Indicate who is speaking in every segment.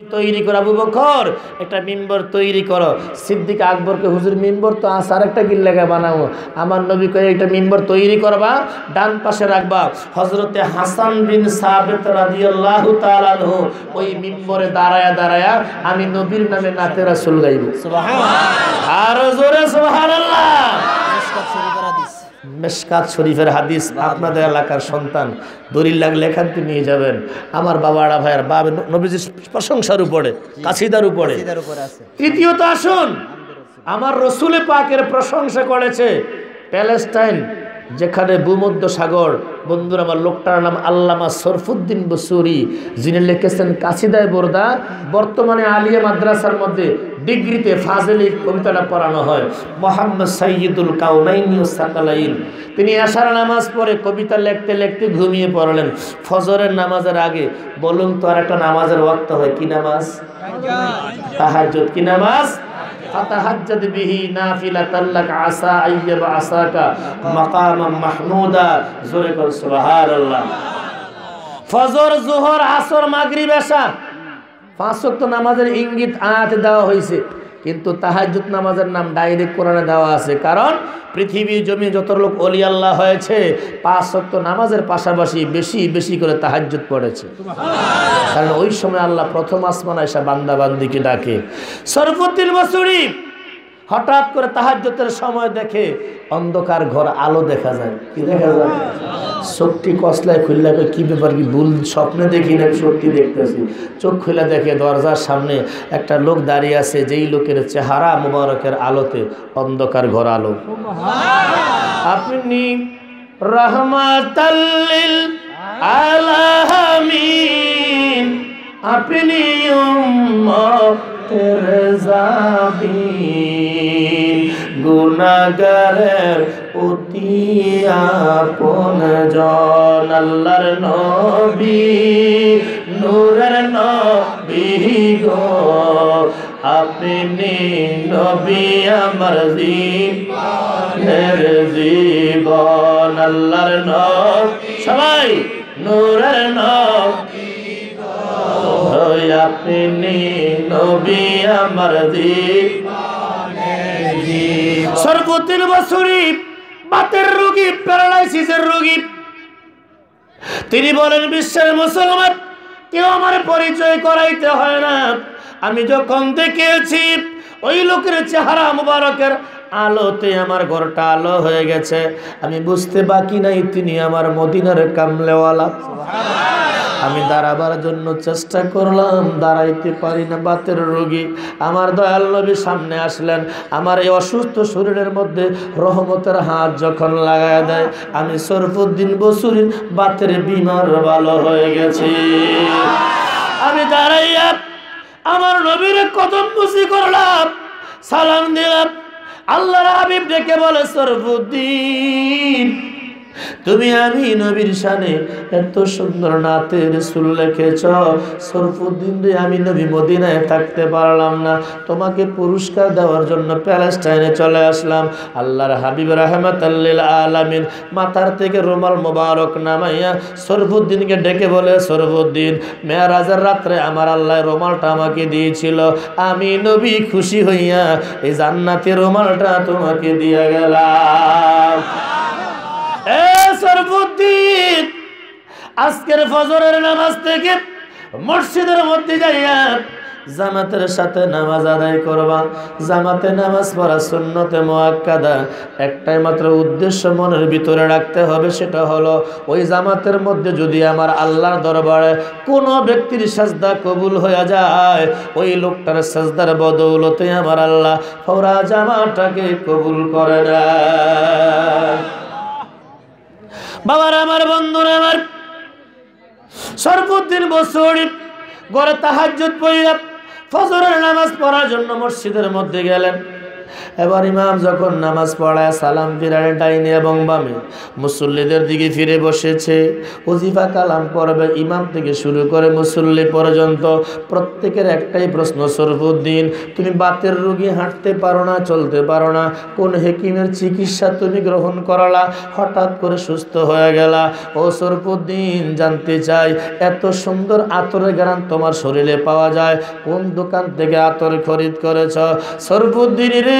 Speaker 1: তৈরি করো আবু বকর একটা মিম্বর তৈরি করো। সিদ্দিক আকবরকে হুজুর মিম্বর তো আসার একটা গিল্লাগা বানাবো। আমার নবী করে একটা মিম্বর তৈরি করবা ডান পাশে রাখবা। হজরতে হাসান বিন সাবেত রাদিয়াল্লাহু তাআলা আনহু ওই মিম্বরে দাঁড়ায়া দাঁড়ায়া আমি নবীর নামে নাতে রাসূল গাইব। আর জোরে সুবহানাল্লাহ। মেশকাত শরীফের হাদিস আপনাদের এলাকার সন্তান দলিল লাগলে এখান থেকে নিয়ে যাবেন। আমার বাবা আড়া ভাইয়ের বাবা নবীজির প্রশংসার উপরে কাশিদার উপরে। তৃতীয়ত আসুন আমার রসুলে পাকের প্রশংসা করেছে প্যালেস্টাইন যেখানে ভূমধ্য সাগর। বন্ধুর, আমার লোকটার নাম আল্লামা সরফুদ্দিন বসুরি, যিনি লিখেছেন কাশিদায় বোরদা। বর্তমানে আলিয়া মাদ্রাসার মধ্যে ডিগ্রিতে ফাজেলি কবিতাটা পড়ানো হয়। মোহাম্মদ সাইয়দুল কাউনাইনি ও সাকালাইন তিনি আশার নামাজ পড়ে কবিতা লিখতে লিখতে ঘুমিয়ে পড়লেন। ফজরের নামাজের আগে বলুন তো আর একটা নামাজের ওয়াক্ত হয়। কি নামাজ? তাহাজ্জুদ কি নামাজ? ফাতাহাজ্জাদ বিহি নাফিলাতাল লাক আসা আইয়াব আসাকা মাকামাম মাহমুদা। জোরে কর, সুবহানাল্লাহ। ফজর, জোহর, আসর, মাগরিব, এশা। পাঁচ ওয়াক্ত নামাজের ইঙ্গিত আয়াতে দেওয়া হয়েছে। কিন্তু তাহাজুত নামাজের নাম ডাইরেক্ট কোরআনে দেওয়া আছে। কারণ পৃথিবী জমি যত লোক অলি আল্লাহ হয়েছে, পাঁচ সত্য নামাজের পাশাপাশি বেশি বেশি করে তাহাজুত পড়েছে। কারণ ওই সময় আল্লাহ প্রথম আসমান এসে বান্দাবান্দিকে ডাকে। সরফুদ্দিন বসুরি হঠাৎ করে তাহাজ্জতের সময় দেখে অন্ধকার ঘর আলো দেখা যায়। কি দেখা যায়? সত্যি কসলায় খুললে কি ব্যাপার কি ভুল স্বপ্নে দেখি না, সত্যি দেখতেছি। চোখ খুলে দেখে দরজার সামনে একটা লোক দাঁড়িয়ে আছে, যেই লোকের চেহারা মুবারকের আলোতে অন্ধকার ঘর আলো। আপনি রহমাতাল্লিল আলামিন, আপনি উম্মতের জাবিন। গুনাহগারের অতি আপন জন। আল্লাহর নবী, নূরের নবী গো। আপনি নবী আমার জীবনের জীবন। আল্লাহর নবী, সবাই নূরের নবী আপনি নবী আমার সর্বতির বছরই বাতের রোগী, প্যারালাইসিসের রোগী। তিনি বলেন, বিশ্বের মুসলমান, কেউ আমার পরিচয় করাইতে হয় না। আমি যখন দেখেছি ওই লোকের চেহারা মুবারকের আলোতে আমার ঘরটা আলো হয়ে গেছে। আমি বুঝতে বাকি নাই তিনি আমার মদিনার কামলেওয়ালা। আমি দাঁড়াবার জন্য চেষ্টা করলাম, দাঁড়াইতে পারি না বাতের রোগী। আমার দয়াল নবী সামনে আসলেন, আমার এই অসুস্থ শরীরের মধ্যে রহমতের হাত যখন লাগায় দেয়, আমি সরফুদ্দিন বসুরিন বাতের বিমার ভালো হয়ে গেছি। আমি দাঁড়াইয়া আমার নবীর কদম বুঝি করলাম সালাম দিলাম। আল্লাহ হাবিব ডেকে বলে সরফুদ্দিন তুমি আমি নবীর শানে এত সুন্দর নাতের সুল লিখেছ। সরফুদ্দিন রে, আমি নবী মদিনায় থাকতে পারলাম না। তোমাকে পুরস্কার দেওয়ার জন্য প্যালেস্টাইনে চলে আসলাম। আল্লাহর হাবিব রাহমাত আলামিন মাথার থেকে রুমাল মোবারক নামাইয়া সরফুদ্দিনকে ডেকে বলে, সরফুদ্দিন, মেয়ারাজের রাত্রে আমার আল্লাহ রুমালটা আমাকে দিয়েছিল। আমি নবী খুশি হইয়া এই জান্নাতের রুমালটা তোমাকে দিয়ে গেলাম। আজকের ফজরের নামাজ থেকে মসজিদের মধ্যে যাইয়া জামাতের সাথে নামাজ আদায় করবা। জামাতে নামাজ পড়া সুন্নতে মোয়াক্কাদা একটাই মাত্র উদ্দেশ্য মনের ভিতরে রাখতে হবে, সেটা হলো ওই জামাতের মধ্যে যদি আমার আল্লাহর দরবারে কোনো ব্যক্তির সাজদা কবুল হয়ে যায়, ওই লোকটার সাজদার বদৌলতে আমার আল্লাহ ফৌরা জামাটাকে কবুল করে না বাবার, আমার বন্ধুরা, আমার সর্বদিন বছর গড়ে তাহাজ্জুদ পড়িয়া ফজরের নামাজ পড়ার জন্য মসজিদের মধ্যে গেলেন। এবার ইমাম যখন নামাজ পড়ায়, সালাম ফিরায় ডাইনে এবং বামে, মুসল্লিদের দিকে ফিরে বসেছে। ওজিফা কালাম পড়বে ইমাম থেকে শুরু করে মুসল্লি পর্যন্ত প্রত্যেকের একটাই প্রশ্ন, সরফুদ্দিন, তুমি বাতের রুগী, হাঁটতে পারো না, চলতে পারো না, কোন হেকিমের চিকিৎসা তুমি গ্রহণ করালা, হঠাৎ করে সুস্থ হয়ে গেলা। ও সরফুদ্দিন, জানতে চাই, এত সুন্দর আতরের গ্রাম তোমার শরীরে পাওয়া যায়, কোন দোকান থেকে আতর খরিদ করেছ? সরফুদ্দিন রে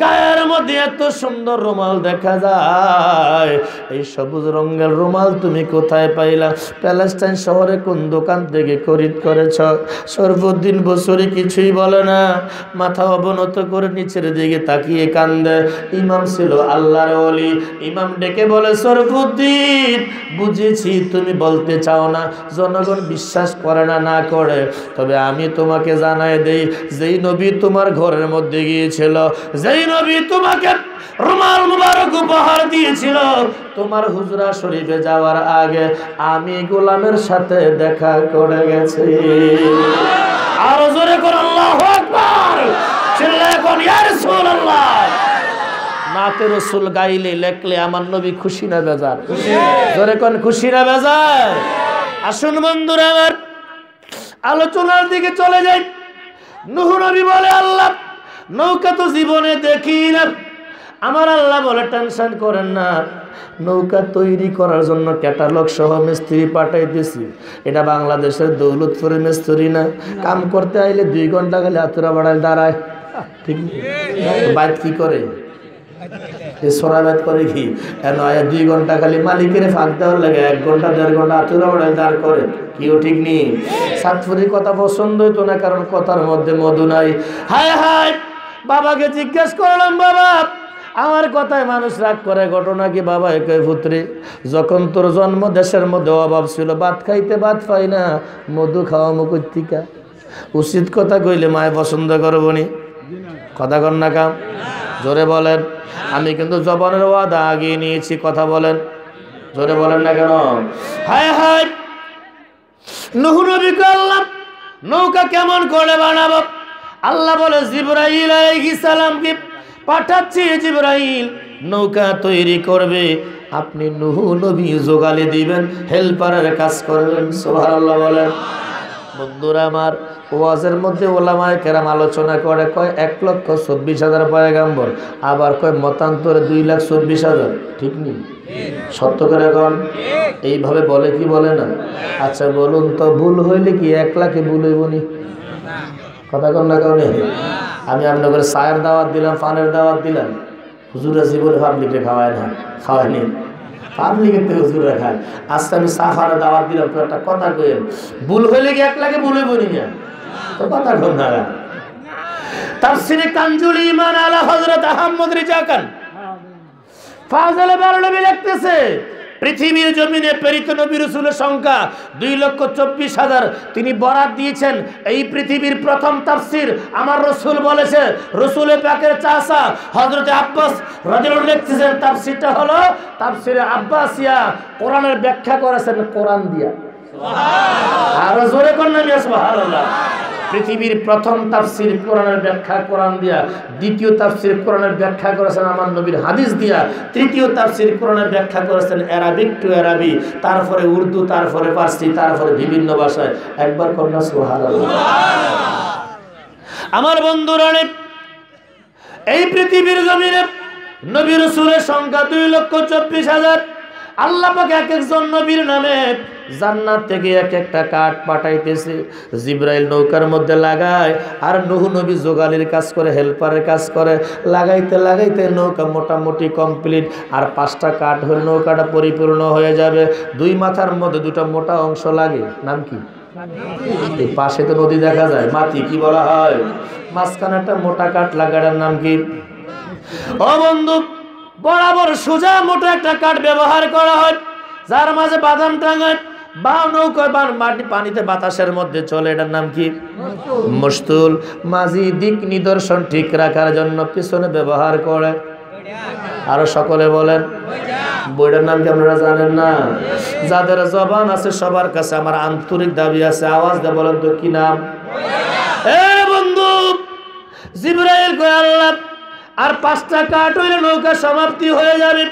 Speaker 1: গায়ের মধ্যে এত সুন্দর রুমাল দেখা যায়। এই সবুজ রঙের রুমাল তুমি কোথায় পাইলা? প্যালেস্টাইন শহরে কোন দোকান থেকে খরিদ করেছ? সর্বদিন বছরে কিছুই বলে না। মাথা অবনত করে নিচের দিকে তাকিয়ে কান্দে। ইমাম ছিল আল্লাহর অলি ইমাম ডেকে বলে সরফুদ্দিন বুঝেছি তুমি বলতে চাও না। জনগণ বিশ্বাস করে না না করে। তবে আমি তোমাকে জানাই দেই, যেই নবী তোমার ঘরের মধ্যে গিয়েছিল, যেই নবী তোমাকে রুমাল মুবারক উপহার দিয়েছিল। তোমার হুজরা শরীফে যাওয়ার আগে আমি গোলামের সাথে দেখা করে গেছি। আরও জোরে কর আল্লাহু আকবার। চিল্লায় কোন ইয়া রাসূলুল্লাহ। নাতে রসুল গাইলে লেখলে আমার নবী খুশি না বেজার? জোরে কোন খুশি না বেজার? আসুন বন্ধুরা আমার আলোচনার দিকে চলে যাই। নুহু নবী বলে আল্লাহ নৌকা তো জীবনে দেখি না। আমার আল্লাহ বলে, টেনশন করেন না। নৌকা তৈরি করার জন্য ক্যাটালগ সহ মিস্ত্রি পাঠাইতেছি এটা বাংলাদেশের দৌলতপুরের মিস্ত্রি না। কাম করতে আইলে দুই ঘণ্টা খালি আতুরা বাড়ায় দাঁড়ায়। ঠিক বাইক কি করে? করে কি? দুই ঘণ্টা খালি মালিকের লাগে। এক ঘণ্টা, দেড় ঘণ্টা বাড়ায় দাঁড় করে। ঠিক নেই? কথা পছন্দ কারণ কথার মধ্যে মধু নাই। হায় হায়! বাবাকে জিজ্ঞেস করলাম, বাবা, আমার কথায় মানুষ রাগ করে, ঘটনা কি? বাবা, একই পুত্রে। যখন তোর জন্ম দেশের মধ্যে অভাব ছিল, ভাত খাইতে ভাত পাই না, মধু খাওয়া মুকুত্তিকা উচিত কথা কইলে মায় পছন্দ করবনি কথা কর না কাম, জোরে বলেন। আমি কিন্তু জবানের ওয়াদা আগিয়ে নিয়েছি, কথা বলেন। জোরে বলেন না কেন? হায় হায় নবীকে আল্লাহ নৌকা কেমন করে বানাবো? আল্লাহ বলে আলাইহিস সালামকে পাঠাচ্ছি, জিব্রাইল। নৌকা তৈরি করবে। আপনি নুহু নবী জোগালে দিবেন, হেল্পারের কাজ করবেন। সুবহানাল্লাহ বলেন। বন্ধুরা আমার, ওয়াজের মধ্যে ওলামায় কেরাম আলোচনা করে, কয় এক লক্ষ চব্বিশ হাজার পয়গাম্বর, আবার কয় মতান্তরে দুই লাখ চব্বিশ হাজার। ঠিক নেই সত্য করে এখন এইভাবে বলে কি বলে না? আচ্ছা বলুন তো, ভুল হইলে কি এক লাখে ভুল হইবনি কথা কন না কারণে আমি আপনাদের চায়ের দাওয়াত দিলাম, পানের দাওয়াত দিলাম। হুজুরা জীবনে পাবলিকে খাওয়ায় না খাওয়ায়নি পাবলিকের থেকে হুজুরা খায়। আজকে আমি চা খাওয়ার দাওয়াত দিলাম, তো একটা কথা কইেন ভুল হইলে কি এক লাখে ভুল হইবনি না? তো কথা কন? না তাফসিরে কানজুল ইমান আলা হযরত আহমদ রিজা খান। ফাজলে বারলবি লিখতেছে পৃথিবীর জমিনে প্রেরিত নবী রসুলের সংখ্যা দুই লক্ষ চব্বিশ হাজার। তিনি বরাত দিয়েছেন এই পৃথিবীর প্রথম তাফসির। আমার রসুল বলেছে রসুলের পাকের চাষা হজরতে আব্বাস রাজুল লিখতেছেন, তাফসিরটা হলো তাফসিরে আব্বাসিয়া কোরআনের ব্যাখ্যা করেছেন কোরআন দিয়া। আরও জোরে কন্যা সুবহানাল্লাহ। পৃথিবীর প্রথম তাফসির কোরআনের ব্যাখ্যা কোরআন দিয়া, দ্বিতীয় তাফসির কোরআনের ব্যাখ্যা করেছেন আমার নবীর হাদিস দিয়া, তৃতীয় তাফসির কোরআনের ব্যাখ্যা করেছেন অ্যারাবিক টু অ্যারাবি, তারপরে উর্দু, তারপরে পার্সি তারপরে বিভিন্ন ভাষায়। একবার কন্যা সুহার আমার বন্ধুরা এই পৃথিবীর জমিনে নবী রসুলের সংখ্যা দুই লক্ষ চব্বিশ হাজার। আল্লাহ পাক এক একজন নবীর নামে জান্নাত থেকে এক একটা কাঠ পাঠাইতেছে, জিব্রাইল নৌকার মধ্যে লাগায়, আর নুহু নবী জোগালির কাজ করে, হেল্পারের কাজ করে, লাগাইতে লাগাইতে নৌকা মোটামুটি কমপ্লিট, আর পাঁচটা কাঠ হলে নৌকাটা পরিপূর্ণ হয়ে যাবে। দুই মাথার মধ্যে দুটো মোটা অংশ লাগে। নাম কি? পাশে তো নদী দেখা যায়। মাটি কি বলা হয়? মাঝখানে একটা মোটা কাঠ লাগাটার নাম কি? ও বন্ধু, বরাবর সোজা মোটা একটা কাঠ ব্যবহার করা হয়। যার মাঝে বাদাম টাঙায়। বা বা মাটি পানিতে বাতাসের মধ্যে চলে, এটার নাম কি? মস্তুল মাঝি দিক নিদর্শন ঠিক রাখার জন্য পিছনে ব্যবহার করে। আরও সকলে বলেন, বইটার নাম কি আপনারা জানেন না? যাদের জবান আছে, সবার কাছে আমার আন্তরিক দাবি আছে, আওয়াজ দিয়ে বলেন তো কি নাম? বন্ধু, জিব্রাইল আর পাঁচটা কাঠ হইলে নৌকা সমাপ্তি হয়ে যাবে।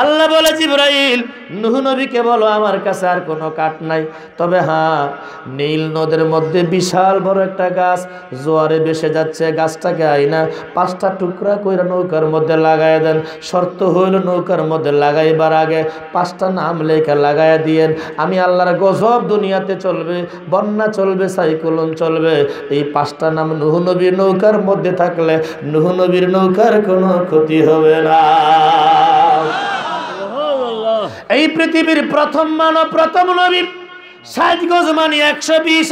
Speaker 1: আল্লাহ বলে, জিব্রাইল, নুহ নবীকে বলো, আমার কাছে আর কোনো কাঠ নাই। তবে হ্যাঁ নীল নদের মধ্যে বিশাল বড় একটা গাছ, জোয়ারে বেসে যাচ্ছে, গাছটাকে আইনা পাঁচটা টুকরা কইরা নৌকার মধ্যে লাগাই দেন। শর্ত হইল নৌকার মধ্যে লাগাইবার আগে পাঁচটা নাম লেখা লাগাই দিয়েন। আমি আল্লাহর গজব দুনিয়াতে চলবে, বন্যা চলবে সাইক্লোন চলবে। এই পাঁচটা নাম নুহ নবীর নৌকার মধ্যে থাকলে নুহ নবীর নৌকার কোনো ক্ষতি হবে না। এই পৃথিবীর প্রথম মানব, প্রথম নবী ষাট গজ মানে একশো বিশ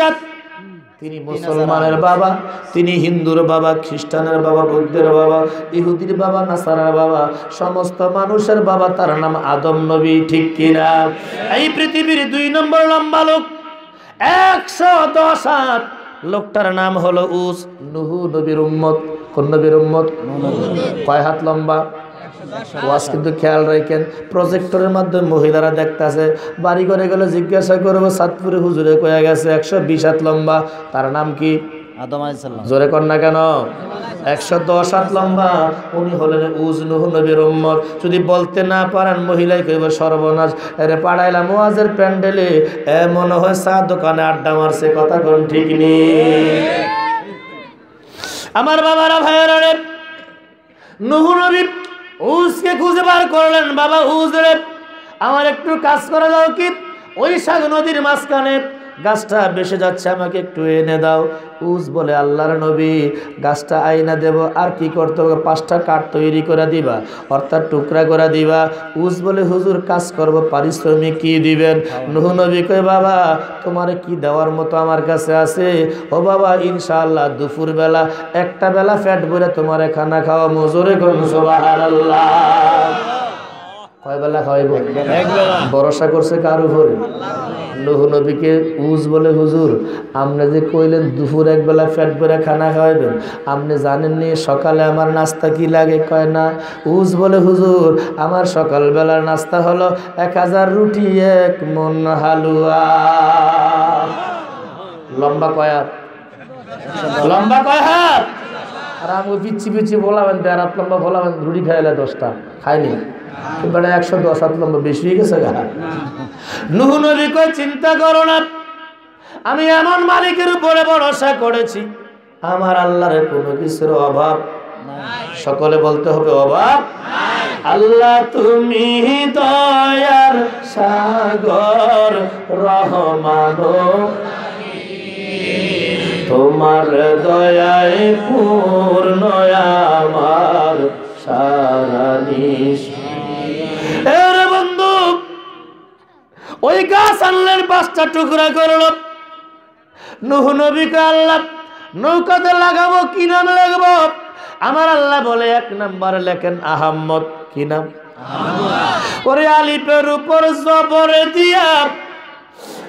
Speaker 1: তিনি মুসলমানের বাবা, তিনি হিন্দুর বাবা, খ্রিস্টানের বাবা, বৌদ্ধের বাবা, ইহুদির বাবা, নাসারার বাবা, সমস্ত মানুষের বাবা, তার নাম আদম নবী, ঠিক কিনা? এই পৃথিবীর দুই নম্বর লম্বা লোক, একশো দশ হাত। লোকটার নাম হলো উস, নুহু নবীর উম্মত। কোন নবীর উম্মত? কয় হাত লম্বা? ওয়াজ কিন্তু খেয়াল রাখেন প্রজেক্টরের মাধ্যমে মহিলারা দেখতেছে বাড়ি করে গেলে জিজ্ঞাসা করব সাতপুরে হুজুরে কয়ে গেছে একশো বিশ হাত লম্বা? তার নাম কি? জোরে কর না কেন? একশো দশ হাত লম্বা। উনি হলেন উজনুহ নবীর উম্মত। যদি বলতে না পারেন মহিলাই কইব সর্বনাশ। এরে পাড়াইলাম ওয়াজের প্যান্ডেলে। এ মনে হয় চা দোকানে আড্ডা মারছে কথা কোন ঠিক নেই আমার বাবারা ভাইয়েরা নুহু নবী উজকে খুঁজে বার করলেন, বাবা উজরে আমার একটু কাজ করা দাও কি? ওই সাগ নদীর মাঝখানে গাছটা বেসে যাচ্ছে আমাকে একটু এনে দাও। উজ বলে আল্লাহর নবী গাছটা আইনা দেব আর কি করতে হবে? পাঁচটা কাঠ তৈরি করে দিবা অর্থাৎ টুকরা করে দিবা। উজ বলে হুজুর কাজ করব পারিশ্রমিক কি দিবেন? নুহু নবী কয় বাবা তোমার কি দেওয়ার মতো আমার কাছে আছে? ও বাবা ইনশাআল্লাহ দুপুর বেলা একটা বেলা ফ্যাট ভরে তোমার খানা খাওয়া মজুরে কয় বেলা খাওয়াইব? ভরসা করছে কার উপরে? নুহ নবীকে উজ বলে, হুজুর, আপনি যে কইলেন দুপুর এক বেলা ফ্যাট ভরে খানা খাওয়াইবেন, আপনি জানেননি সকালে আমার নাস্তা কি লাগে? কয়, না। উজ বলে, হুজুর, আমার সকালবেলার নাস্তা হলো এক হাজার রুটি, এক মন হালুয়া। লম্বা কয়াত লম্বা কয় হাত? আর আমি পিচ্ছি পিচ্ছি বলাবেন, দেড় হাত লম্বা বলাবেন, রুটি খাইলে দশটা, খাইনি। বেড়া একশো দশ হাত লম্বা বেশি হয়ে গেছে গা। নুহ নবী কই চিন্তা করো না, আমি এমন মালিকের উপরে ভরসা করেছি, আমার আল্লাহর কোনো কিছুর অভাব সকলে বলতে হবে, অভাব আল্লাহ তুমি দয়ার সাগর, রহমান তোমার দয়ায় পূর্ণ, আমার সারা নিশ বন্ধু, ওই গাছ আনলেন পাঁচটা টুকরা করল। নুহ নবীকে আল্লাহ, নৌকাতে লাগাবো, কি নাম লাগাবো আমার আল্লাহ বলে এক নাম্বার লেখেন আহম্মদ, কি নাম? ওরে আলিপের উপর জবরে দিয়া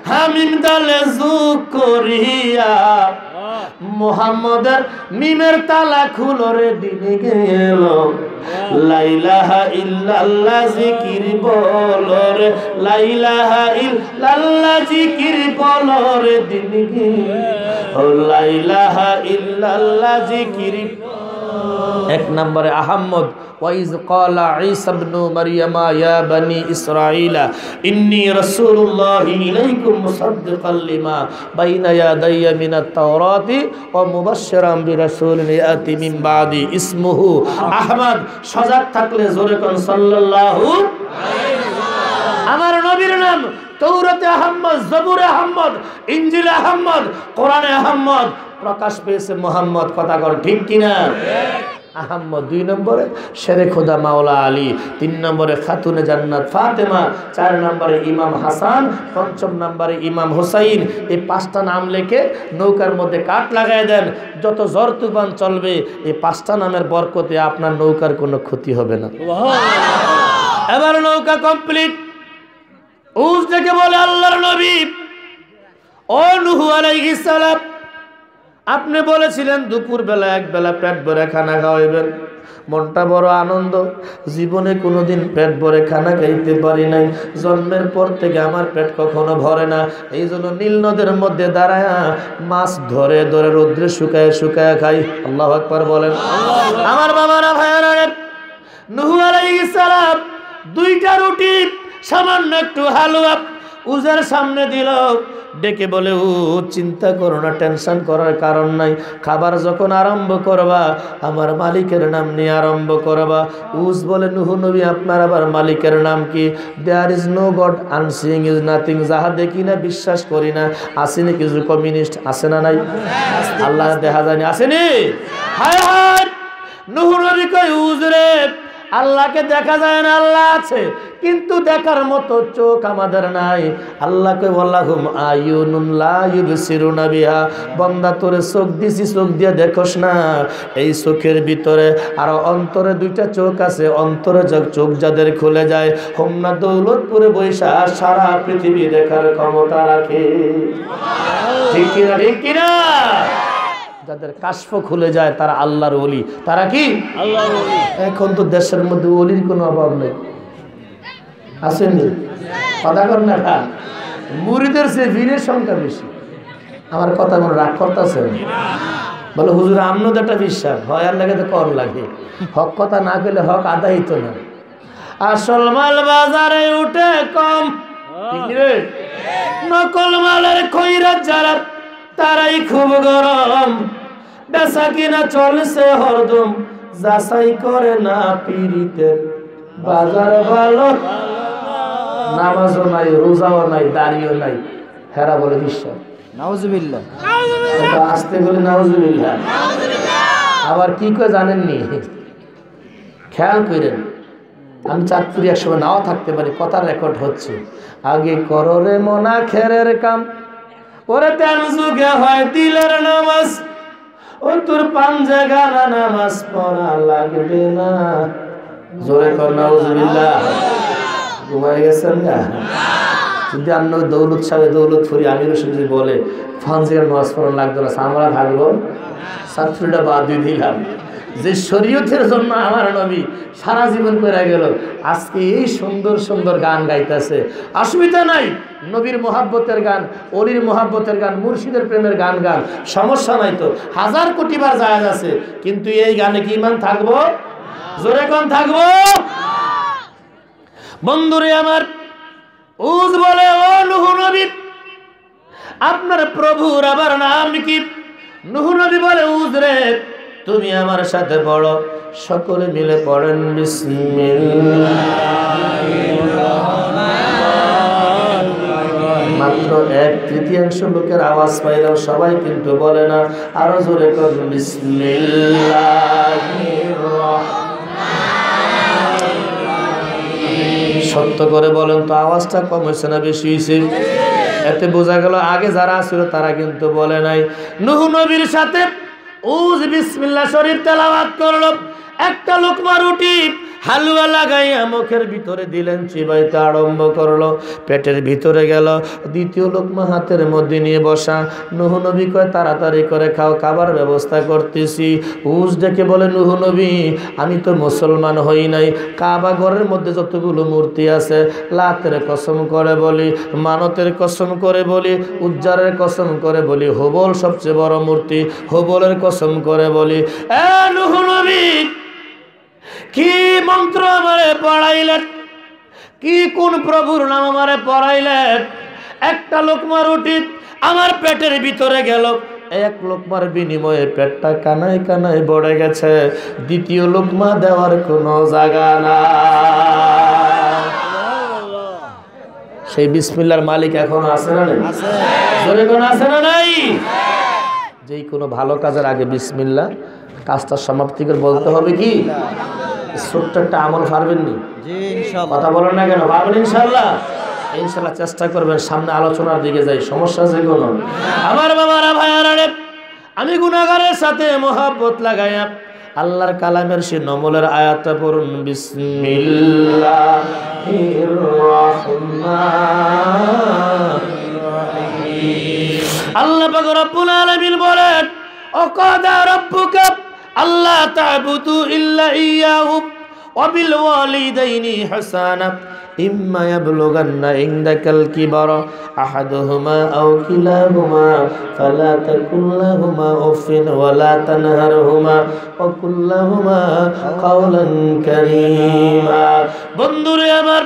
Speaker 1: হামিম দালে যুগ করিয়া, মোহাম্মদের মিমের তালা খুলরে দিনে গেল। লাইলাহা ইল্লাল্লাহ জিকির বলরে লাইলাহা ইল্লাল্লাহ জিকির বলরে দিনে গেল। লাইলাহা ইল্লাল্লাহ জিকির এক নম্বরে আহম্মদ, ওয়াইজ ক্বালা ঈসা ইবনু মারইয়ামা ইয়া বনি ইসরাঈলা, ইন্নী রাসূলুল্লাহি ইলাইকুম মুসাদ্দিকাল লিমা বাইনা ইয়াদাইয়া মিনাত তাওরাতি ওয়া মুবাশশিরাম বিরাসূলিন ইয়াতি মিন বাদি ইসমুহু। আহমদ সজাগ থাকলে জোরে কোন সাল্লাল্লাহু আলাইহি আমার নবীর নাম তৌরতে আহম্মদ জবুর আহম্মদ ইঞ্জিল আহম্মদ কোরআনে আহম্মদ প্রকাশ পেয়েছে মোহাম্মদ কথাগর ঠিক কিনা? আহম্মদ দুই নম্বরে শেরে খোদা মাওলা আলী তিন নম্বরে খাতুনে জান্নাত ফাতেমা চার নম্বরে ইমাম হাসান পঞ্চম নম্বরে ইমাম হুসাইন এই পাঁচটা নাম লেখে নৌকার মধ্যে কাঠ লাগাই দেন। যত জ্বর তুফান চলবে এই পাঁচটা নামের বরকতে আপনার নৌকার কোনো ক্ষতি হবে না। এবার নৌকা কমপ্লিট। উজ থেকে বলে আল্লাহর নবী। ও নুহু আলাইহিস সালাম, আপনি বলেছিলেন দুপুর বেলা এক বেলা পেট ভরে খানা খাওয়াইবেন। মনটা বড় আনন্দ। জীবনে কোনোদিন পেট ভরে খানা খাইতে পারি নাই। জন্মের পর থেকে আমার পেট কখনো ভরে না। এই জন্য নীল নদের মধ্যে দাঁড়ায় মাছ ধরে ধরে রৌদ্রে শুকায় শুকায় খাই। আল্লাহ আকবার বলেন। আমার বাবারা, ভাইয়ারা, নুহু আলাইহিস সালাম দুইটা রুটি সামান্য একটু হালুয়া উজের সামনে দিল। ডেকে বলে, ও, চিন্তা করো না, টেনশন করার কারণ নাই। খাবার যখন আরম্ভ করবা, আমার মালিকের নাম নিয়ে আরম্ভ করবা। উজ বলে, নুহু নবী, আপনার আবার মালিকের নাম কি? There is no God unseen is nothing যাহা দেখি না, বিশ্বাস করি না। আসেনি কিছু কমিউনিস্ট আছে না নাই? আল্লাহ দেখা যায়নি। আসেনি? হায় হায়! নুহু নবী কই উজ রে আল্লাহকে দেখা যায় না, আল্লাহ আছে। কিন্তু দেখার মতো চোখ আমাদের নাই। আল্লাহকে বললাহুম ইউবসিরুনা বিহা। বান্দা, তোরে চোখ দিছি, চোখ দিয়ে দেখোস না। এই চোখের ভিতরে আর অন্তরে দুইটা চোখ আছে। অন্তরে চোখ যাদের খুলে যায় হোমনা দৌলতপুরে বৈশা সারা পৃথিবী দেখার ক্ষমতা রাখে। ঠিক কিনা? ঠিক কিনা? যাদের কাশফ খুলে যায় তারা আল্লাহর অলি তারা কি?
Speaker 2: আল্লাহ
Speaker 1: এখন তো দেশের মধ্যে অলির কোনো অভাব নেই। আসেনি কথা কর না খা মুড়িদের সে ভিড়ের সংখ্যা বেশি। আমার কথা কোনো রাগ করতেছে বলে হুজুর আমনো তো একটা বিশ্বাস। হয় আর লাগে তো কর লাগে। হক কথা না করলে হক আদায় তো না। আসল মাল বাজারে উঠে কম? নকল মালের খৈরাত যারা তারাই খুব গরম। বেচা কিনা চলছে হরদম যাচাই করে না পীড়িতের। বাজার ভালো নামাজও নাই রোজাও নাই দাড়িও নাই। হেরা বলে বিশ্বাস
Speaker 2: নাউজুবিল্লাহ।
Speaker 1: আসতে বলে নাউজুবিল্লাহ। আবার কি করে জানেননি? খেয়াল করেন আমি চাঁদপুরি একসময় নাও থাকতে পারি কথা রেকর্ড হচ্ছে। আগে করো রে মনা খেরের কাম ওরে তেন যুগে হয় দিলের নামাজ। ও তোর পাঞ্জে গানা নামাজ পড়া লাগবে না। জোরে কর, নাউজুবিল্লাহ। ঘুমাই গেছেন না যদি অন্য দৌলত সাহেব দৌলত ফুরি আমির যদি বলে ফান্সিয়ার নামাজ পড়ানো লাগতো না আমরা থাকব। ছাত্রীটা বাদ দিয়ে দিলাম। যে শরীয়তের জন্য আমার নবী সারা জীবন করে গেল, আজকে এই সুন্দর সুন্দর গান গাইতেছে। অসুবিধা নাই, নবীর মোহাব্বতের গান, অলির মোহাব্বতের গান, মুর্শিদের প্রেমের গান গান, সমস্যা নাই তো। হাজার কোটি বার জায়গা আছে, কিন্তু এই গানে কি ইমান থাকব? জোরে কোন থাকব? বন্ধুরে আমার উজ বলে, ও নুহু নবী, আপনার প্রভুর আবার নাম কি? নুহু নবী বলে উজ রে, তুমি আমার সাথে পড়ো, সকলে মিলে পড়েন মাত্র এক তৃতীয়াংশ লোকের আওয়াজ পাইলেও সবাই কিন্তু বলে না, আরও জোরে করুন বিসমিল্লাহির সত্য করে বলেন তো, আওয়াজটা কম হয়েছে না বেশি হয়েছে? এতে বোঝা গেল আগে যারা ছিল তারা কিন্তু বলে নাই। নুহু নবীর সাথে উজ বিসমিল্লাহ শরীফ তেলাওয়াত করল। একটা লোকমা রুটি হালুয়া লাগাইয়া মুখের ভিতরে দিলেন চিবাইতে আরম্ভ করল। পেটের ভিতরে গেল। দ্বিতীয় লোকমা হাতের মধ্যে নিয়ে বসা। নুহু নবী কয়, তাড়াতাড়ি করে খাও, খাবার ব্যবস্থা করতেছি। উজ ডেকে বলে, নুহু নবী, আমি তো মুসলমান হই নাই। কাবা ঘরের মধ্যে যতগুলো মূর্তি আছে, লাতের কসম করে বলি, মানতের কসম করে বলি, উজ্জারের কসম করে বলি, হোবল সবচেয়ে বড় মূর্তি, হোবলের কসম করে বলি। এ নুহু নবী কি মন্ত্র আমারে পড়াইলেন? কি কোন প্রভুর নাম আমারে পড়াইলেন? একটা লোকমার রুটি আমার পেটের ভিতরে গেল। এক লোকমার বিনিময়ে পেটটা কানায় কানায় বড়ে গেছে। দ্বিতীয় লোকমা দেওয়ার কোনো জায়গা না সেই বিসমিল্লার মালিক এখন আছে না নেই? জোরে কোন আছে না নাই? যেই কোনো ভালো কাজের আগে বিসমিল্লা কাজটা সমাপ্তি করে বলতে হবে কি? ছোট্ট একটা আমল পারবেন নি কথা বলেন না কেন? পারবেন ইনশাল্লাহ ইনশাল্লাহ চেষ্টা করবেন সামনে আলোচনার দিকে যাই সমস্যা আছে কোনো। আমার বাবারা ভাইয়ারা আমি গুনাগারের সাথে মোহাব্বত লাগাইয়া আল্লাহর কালামের সে নমলের আয়াতটা পড়ুন। রহিম। আল্লাহ পাক রব্বুল আলামিন বলেন অকাদা রব্বুকা আল্লাহ তাবুতু ইল্লা ইয়াহু ওয়াবিল ওয়ালিদাইনি হাসানা। ইম্মা ইয়াবলুগান্না ইনদাকাল কিবার আহাদুহুমা আও কিলাহুমা ফালা তাকুল লাহুমা উফিন ওয়ালা তানহারহুমা ওয়া কুল লাহুমা কাওলান কারীমা। বন্ধুরে আমার,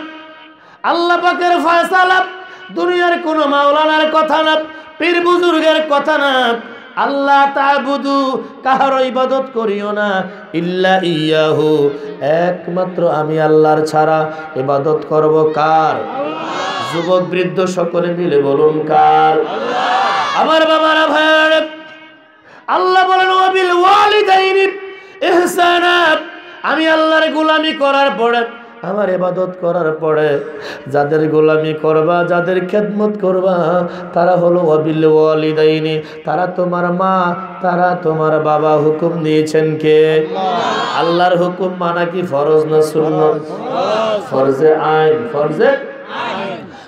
Speaker 1: আল্লাহ পাকের ফয়সালা দুনিয়ার কোনো মাওলানার কথা না, পীর বুজুর্গের কথা না। আল্লাহ তাবুদু কাহার ইবাদত করিও না। ইল্লা ইয়াহু, একমাত্র আমি আল্লাহর ছাড়া ইবাদত করব কার? যুবক, বৃদ্ধ সকলে মিলে বলুন কার? আমার বাবারা, ভাইয়ার, আল্লাহ বলেন ওয়াবিল ওয়ালিদাইনি ইহসানা। আমি আল্লাহর গোলামি করার পরে আমার এবাদত করার পরে যাদের গোলামি করবা, যাদের খেদমত করবা, তারা হলো অবিল ওয়ালিদাইনি। তারা তোমার মা, তারা তোমার বাবা হুকুম দিয়েছেন কে? আল্লাহর হুকুম মানা কি ফরজ না সুন্নত? ফরজে আইন, ফরজে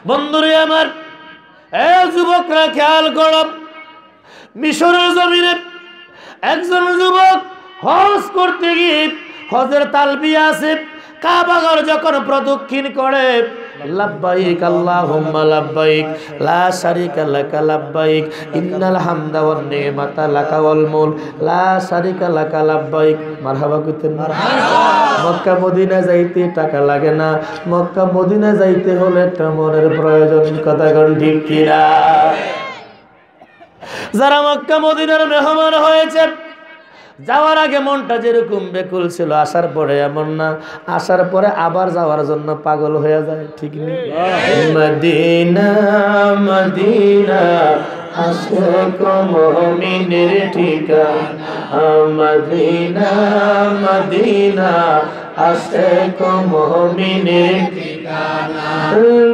Speaker 1: বন্ধুরে আমার, এ যুবকরা খেয়াল করো। মিশরের জমিনে একজন যুবক হজ করতে গিয়ে হজের তালবিয়া আছে। কাবাগর যখন প্রদক্ষিণ করে, লাব্বাইক আল্লাহুম্মা লাব্বাইক, লা শারিকা লাকা লাব্বাইক, ইন্নাল হামদা ওয়ান নিমাতা লাকা ওয়াল মুল, লা শারিকা লাকা লাব্বাইক। মারহাবা কইতেন, মক্কা, মদিনা যাইতে টাকা লাগে না, মক্কা, মদিনা যাইতে হলে একটা প্রয়োজন, কথা কোন ঠিক কিনা? যারা মক্কা, মদিনার মেহমান হয়েছে যাওয়ার আগে মনটা যেরকম বেকুল ছিল, আসার পরে এমন না। আসার পরে আবার যাওয়ার জন্য পাগল হয়ে যায়, ঠিক নেই?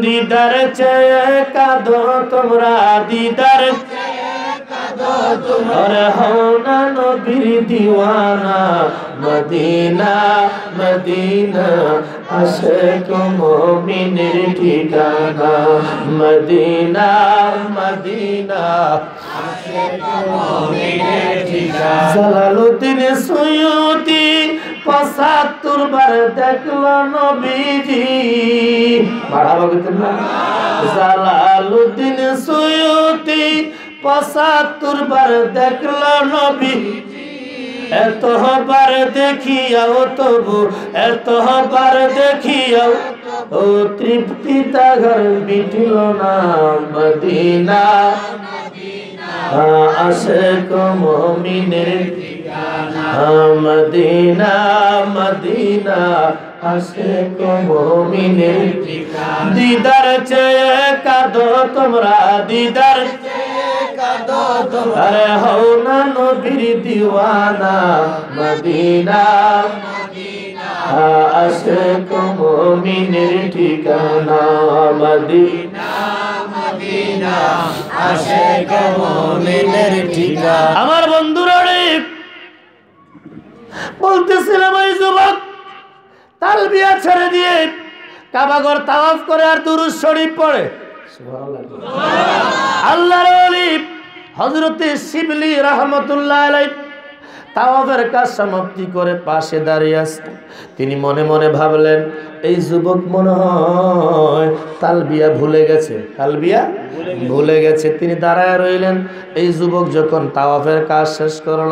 Speaker 1: দিদার চেয়ে কাঁদো তোমরা, দিদার নবীর দিওয়ানা, মদিনা মদিনা, আশেক মুমিনের ঠিকানা। মদিনা মদিনা জালালুদ্দিন সুয়ুতি পঁচাত্তর বার দেখল নবীজি। বাড়াবো কিন্তু জালালুদ্দিন সুয়ুতি পঁচাত্তর বার দেখল নবী। বার দেখিয়াও তবু এত বার দেখিয়াও ও তৃপ্তি তাগর মিটিল না মদিনা। আসে কমিনের মদিনা মদিনা আসে কমিনের দিদার চেয়ে কাঁদো তোমরা, দিদার আরে হও না নবীর দিওয়ানা, মদিনা। আসে কমিনের ঠিকানা, মদিনা। আমার বন্ধুরা বলতেছিলাম, ওই যুবক, তালবিয়া ছেড়ে দিয়ে কাবাগর তাওয়াফ করে আর দুরুজ শরীফ পড়ে। আল্লাহর ওলি হযরতে শিবলি রহমতুল্লাহ তাওয়াবের কাজ সমাপ্তি করে পাশে দাঁড়িয়ে আসতেন তিনি মনে মনে ভাবলেন এই যুবক মনে হয় তালবিয়া ভুলে গেছে। তালবিয়া ভুলে গেছে। তিনি দাঁড়ায় রইলেন। এই যুবক যখন তাওয়াফের কাজ শেষ করল,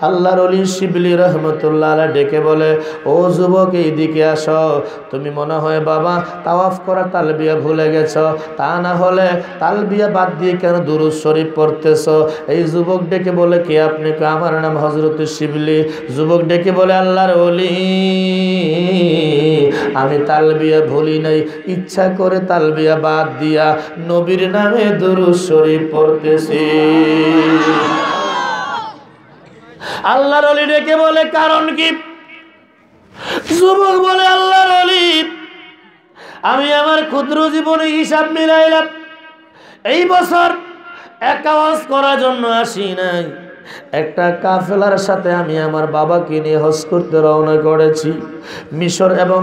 Speaker 1: আল্লাহর অলি শিবলি রহমতুল্লাহ ডেকে বলে, ও যুবক, এইদিকে আসো। তুমি মনে হয় বাবা, তাওয়াফ করা তালবিয়া ভুলে গেছ। তা না হলে তালবিয়া বাদ দিয়ে কেন দুরুজ শরীফ পড়তেছ? এই যুবক ডেকে বলে, কে আপনি? কে? আমার নাম হজরত শিবলি। যুবক ডেকে বলে, আল্লাহর অলি আমি তালবিয়া ভুলি নাই। ইচ্ছা করে তালবিয়া বাদ দিয়া নবীর নামে দুরুজ শরীফ পড়তেছি। আল্লাহর অলি ডেকে বলে, কারণ কি? যুবক বলে, আল্লাহর অলি, আমি আমার ক্ষুদ্র জীবনে হিসাব মিলাইলাম। এই বছর একাওয়াজ করার জন্য আসি নাই। একটা কাফেলার সাথে আমি আমার বাবাকে নিয়ে হজ করতে রওনা করেছি। মিশর এবং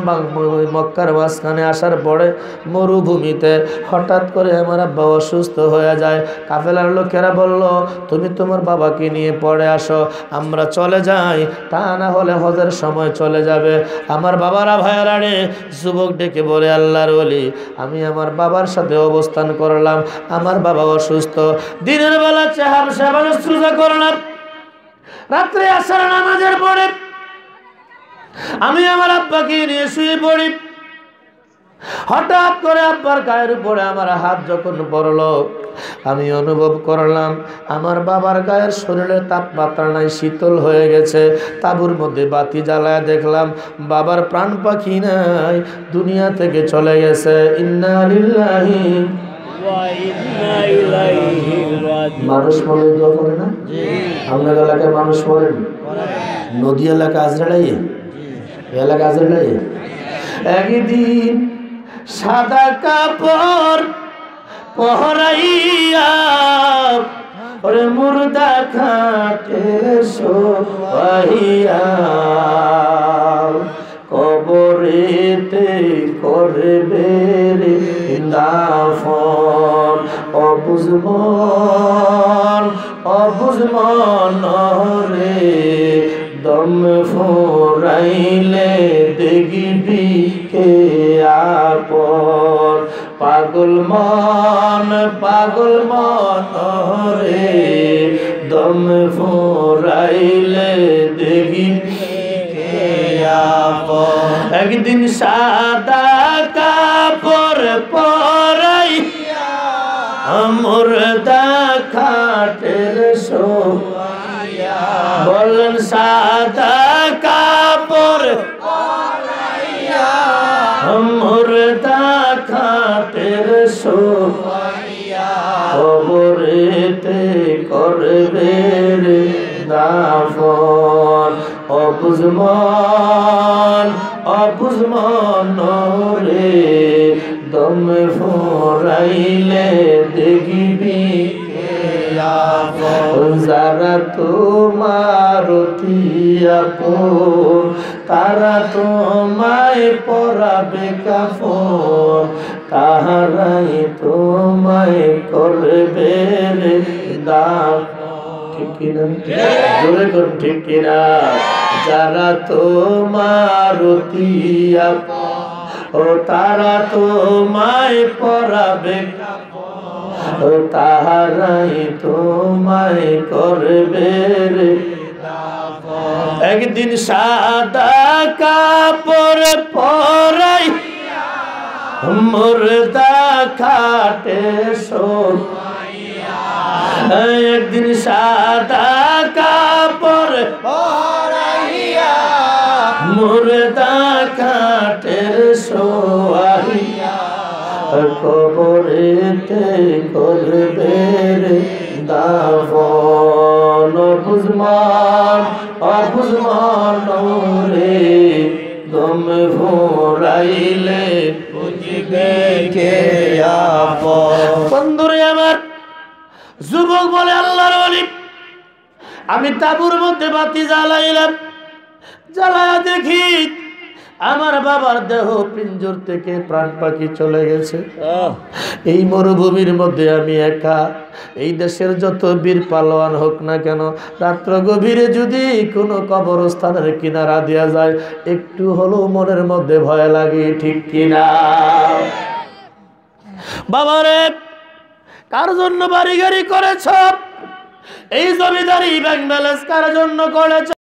Speaker 1: মক্কার মাঝখানে আসার পরে মরুভূমিতে হঠাৎ করে আমার আব্বা অসুস্থ হয়ে যায়। কাফেলার লোকেরা বলল, তুমি তোমার বাবাকে নিয়ে পড়ে আসো, আমরা চলে যাই। তা না হলে হজের সময় চলে যাবে। আমার বাবারা ভাইয়ারা রে, যুবক ডেকে বলে, আল্লাহর বলি আমি আমার বাবার সাথে অবস্থান করলাম। আমার বাবা অসুস্থ। দিনের বেলা চেহার সেবা শুশ্রূষা করলাম রাত্রে আসার নামাজের পরে আমি আমার আব্বাকে নিয়ে শুয়ে পড়ি। হঠাৎ করে আব্বার গায়ের উপরে আমার হাত যখন পড়ল আমি অনুভব করলাম আমার বাবার গায়ের শরীরের তাপমাত্রা নাই শীতল হয়ে গেছে। তাবুর মধ্যে বাতি জ্বালায় দেখলাম বাবার প্রাণ পাখি নাই দুনিয়া থেকে চলে গেছে। ইন্না লিল্লাহি মানুষ মরে দোয়া করে না? আপনার এলাকায় মানুষ মরেন নদী এলাকা আজরাড়াইয়ে এলাকা আজরাড়াইয়ে একদিন সাদা কাপড় পহরাইয়া ওরে মুর্দা খাটে কবরেতে করবে রে দাফন অবুজমন অবুজমন রে দম ফোরাইলে দেখবি কে আপন। পাগল মন পাগল মন রে দম ফোরাইলে আপন। একদিন সাদা কাপড় পরাই আমর খাটের সো বলেন সাদা কাপড় খাটের সো কবরেতে করবে দাফন। অবুজমান অবুজমান রে দম ফোরাইলে যারা তোমার আপন, তারা তোমায় পরাবে কাফন, তাহারাই তোমায় করবে কোন? ঠিক কিনা? যারা তোমার আপন, ও তারা তোমায় পরাবে ও তাহারাই তোমায় করবে রে একদিন সাদা কাপড় পরাই মুর্দা খাটে একদিন সাদা কাপড় মুর্দা কাটের কবরেতে করবে দাফন। বুঝমান অবুঝমান রে দম ভোরাইলে বুঝবে কে আপন। বন্ধুরে আমার, যুবক বলে আল্লাহর বলি আমি তাবুর মধ্যে বাতি জ্বালাইলাম। জ্বালায়া দেখি আমার বাবার দেহ পিঞ্জর থেকে প্রাণ পাখি চলে গেছে। এই মরুভূমির মধ্যে আমি একা। এই দেশের যত বীর পালোয়ান হোক না কেন রাত্র গভীরে যদি কোনো কবরস্থানের কিনারা দেওয়া যায় একটু হলেও মনের মধ্যে ভয় লাগে ঠিক কিনা? বাবারে কার জন্য বাড়ি গাড়ি করেছ? এই জমিদারি ব্যাংক ব্যালেন্স কার জন্য করেছ?